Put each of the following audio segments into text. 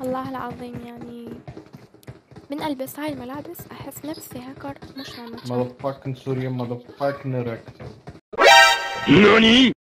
والله العظيم يعني من البس هاي الملابس أحس نفسي هاكر مش عارف ماذا فاكن سوريا ماذا فاكن نوني!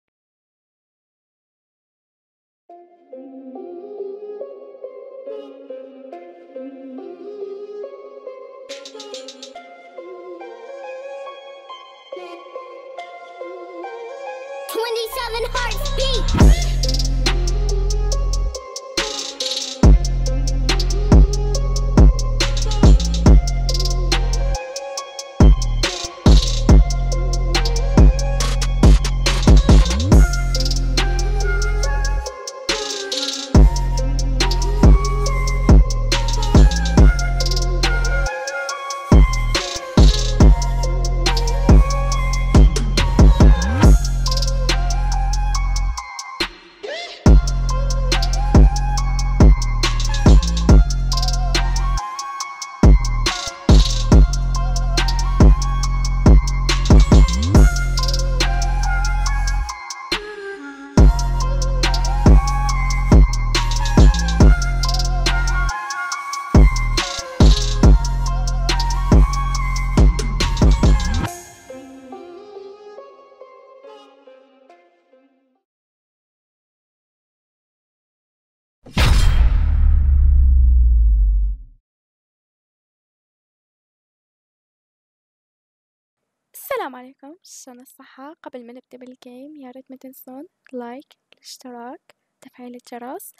السلام عليكم. شلون الصحة. قبل ما نبدأ بال game يا ريت ما تنسون like الاشتراك تفعيل الجرس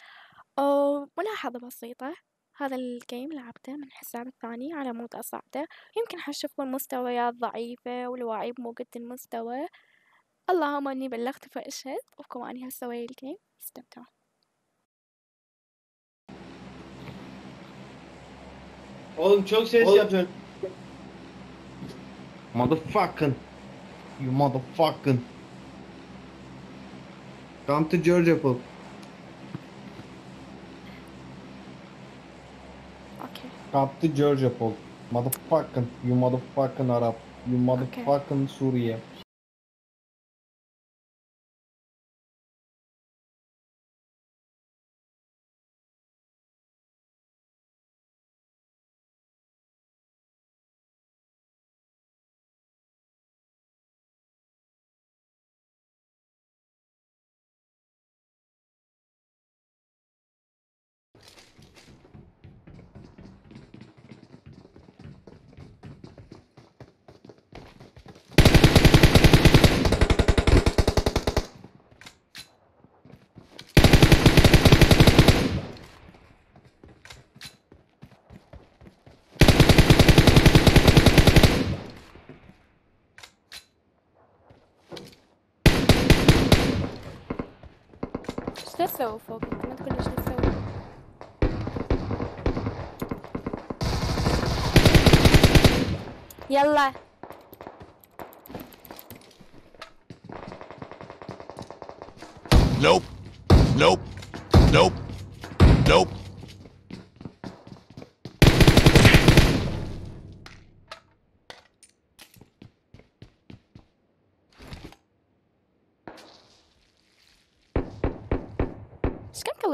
وملاحظة بسيطة. هذا ال game لعبته من حساب الثاني على مود أصعده. يمكن حتشوفون مستويات ضعيفة والواعي مو قد المستوى. اللهم إني بلغت فأشهد. وبكم أني هسوي ال game استمتعوا. Oğlum çok ses yapıyorsun. Motherfucking. You motherfucking. Come to Georgia Pool. Okay. Come to Georgia Pool. Motherfucking. You motherfucking Arab. You motherfucking okay. Suriye. إيش تسوي فوق انت ما تقول إيش تسوي يلا Nope. Nope. Nope. Nope.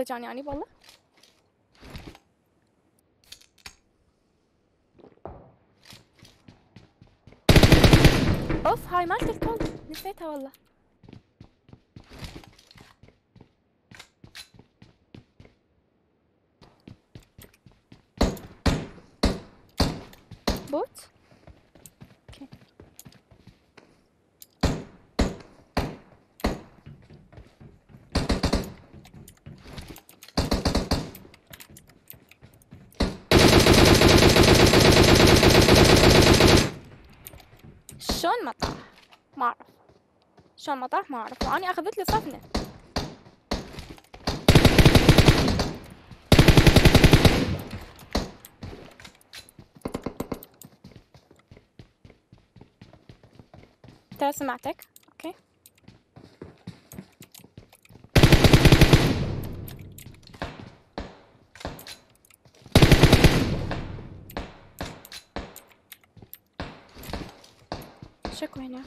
إيش كم كله جاني يعني والله اوف هاي مالت الكل نسيتها والله بوت أوكي شلون ما طاح ما أعرف. شلون ما أعرف. وأني أخذت لي صفنة. ترى سمعتك. أوكي. شكو هنا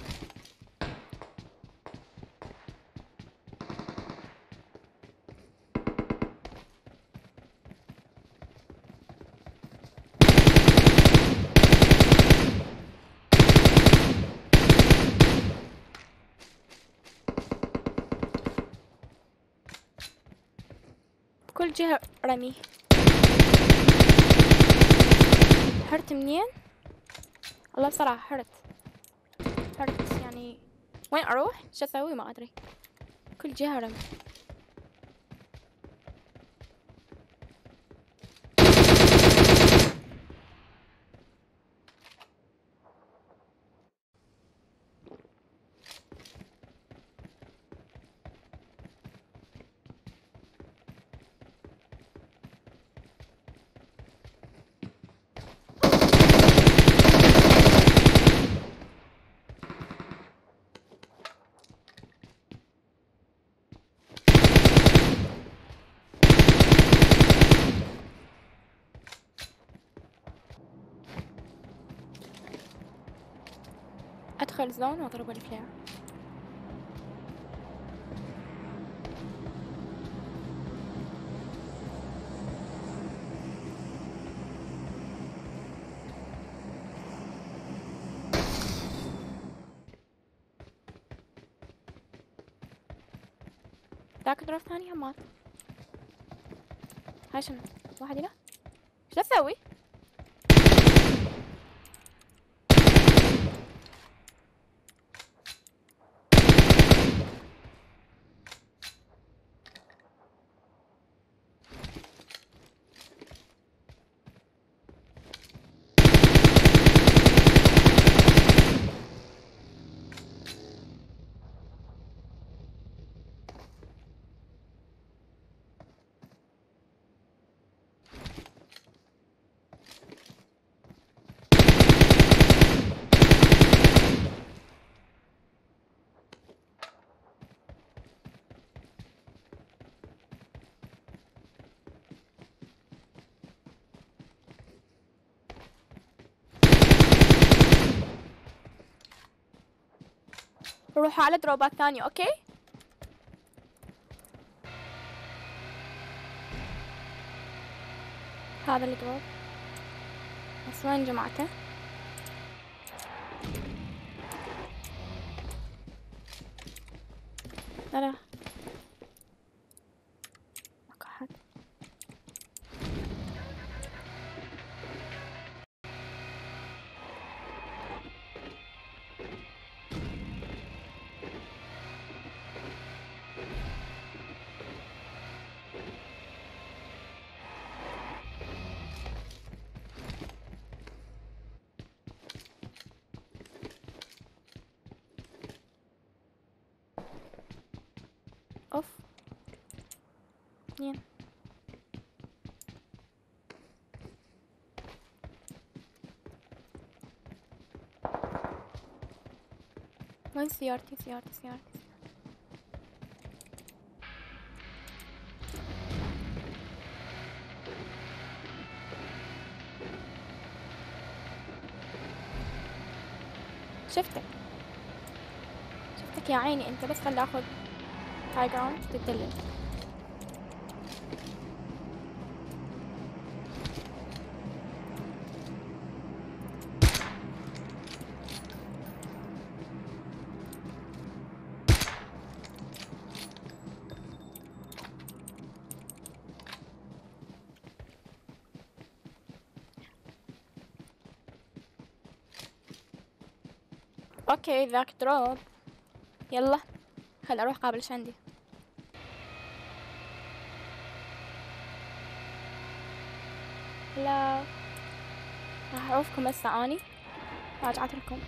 بكل جهة رمي. حرت منين؟ والله بصراحة حرت حرت يعني وين أروح؟ شو أسوي؟ ما أدري. كل جهة رمي. أدخل زون وأضرب الفلاع ذاك دروب ثاني هم مات هاي شنو واحد هنا؟ شو أسوي روحوا على دروبات ثانية okay؟ هذا ال drop بس وين جمعته لا لا. اثنين وين سيارتي؟ سيارتي سيارتي شفتك. شفتك يا عيني. انت بس خل آخذ هاي جراوند تدلل okay ذاك drop يلا خل أروح قابل إيش لا راح اعوفكم هسه أني. راجعت لكم.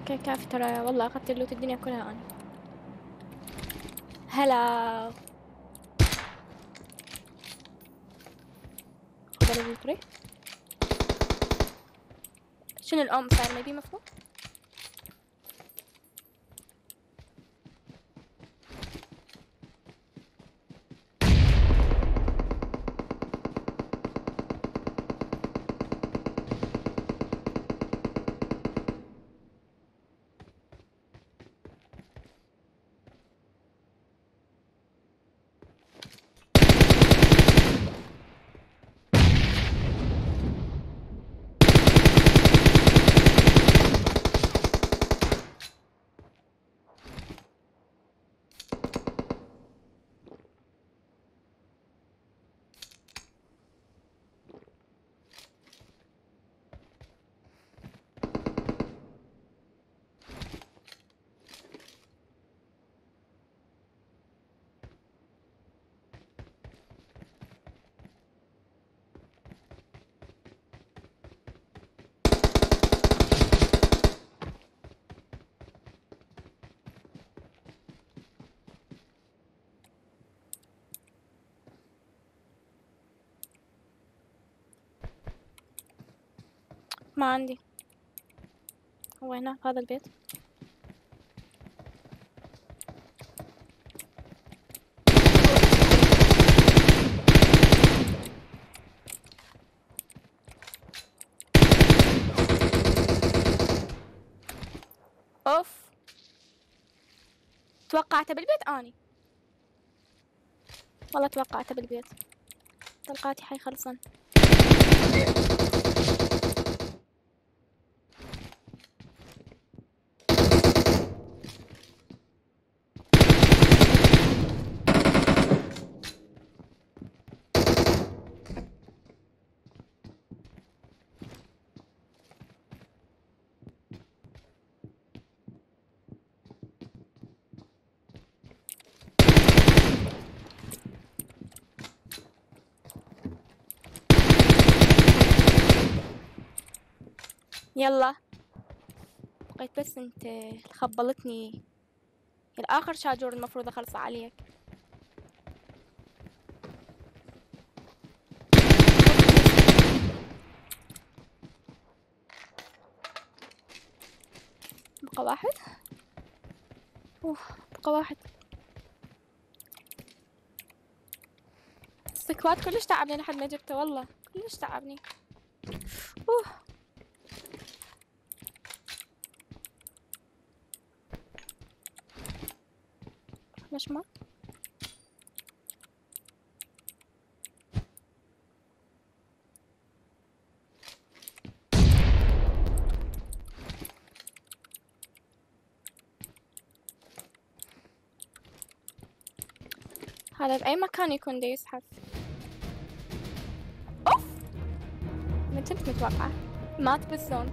أوكي كافي ترى؟ والله أخذت اللوت الدنيا كلها أنا هلا. خذ ليفل شنو الأم صار؟ ما يبي مفروض ما عندي. هو هنا في هذا البيت. أوف. توقعته بالبيت؟ آني. والله توقعته بالبيت. طلقاتي حيخلصن. يلا. بقيت بس انت خبلتني. الآخر شاجور المفروض أخلص عليك. بقى واحد. أوه بقى واحد. السكوات كلش تعبني لحد ما جبته والله كلش تعبني. أوه. ما هذا بأي مكان يكون دا يزحف أوف! ما كنت متوقعة مات بالزون.